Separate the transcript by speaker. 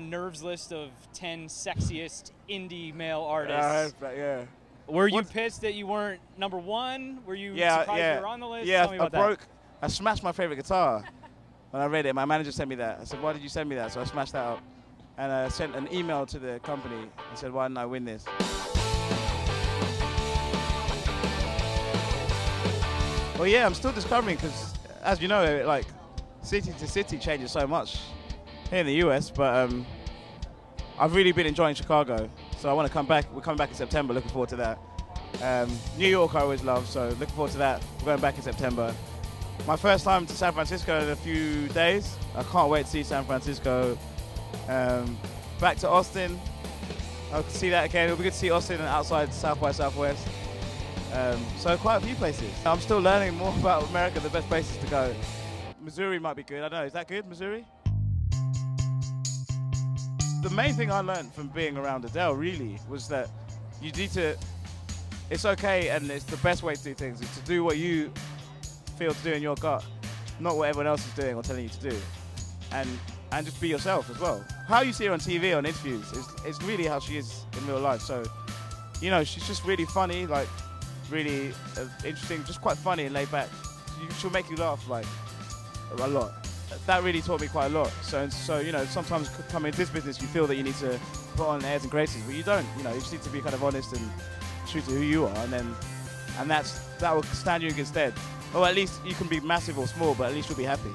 Speaker 1: on Nerve's list of 10 sexiest indie male artists.
Speaker 2: Yeah, that, yeah.
Speaker 1: Were you pissed that you weren't number one? Were you
Speaker 2: Yeah,
Speaker 1: surprised
Speaker 2: yeah.
Speaker 1: you were on the list?
Speaker 2: Yeah,
Speaker 1: Tell me
Speaker 2: I broke. I smashed my favorite guitar when I read it. My manager sent me that. I said, "Why did you send me that?" So I smashed that up, and I sent an email to the company and said, "Why didn't I win this?" Well, yeah, I'm still discovering because, as you know, it, like city to city changes so much here in the US. But um, I've really been enjoying Chicago, so I want to come back. We're coming back in September. Looking forward to that. Um, New York I always love, so looking forward to that. We're going back in September. My first time to San Francisco in a few days. I can't wait to see San Francisco. Um, back to Austin. I'll see that again. It'll be good to see Austin and outside South by Southwest. Um, so quite a few places. I'm still learning more about America, the best places to go. Missouri might be good. I don't know. Is that good, Missouri? The main thing I learned from being around Adele really was that you need to. It's okay, and it's the best way to do things is to do what you feel to do in your gut, not what everyone else is doing or telling you to do, and and just be yourself as well. How you see her on TV on interviews is is really how she is in real life. So, you know, she's just really funny, like really uh, interesting, just quite funny and laid back. She'll make you laugh like a lot. That really taught me quite a lot. So, so you know, sometimes coming into this business, you feel that you need to put on airs and graces, but you don't. You know, you just need to be kind of honest and true to who you are, and then, and that's that will stand you in good stead. Or at least you can be massive or small, but at least you'll be happy.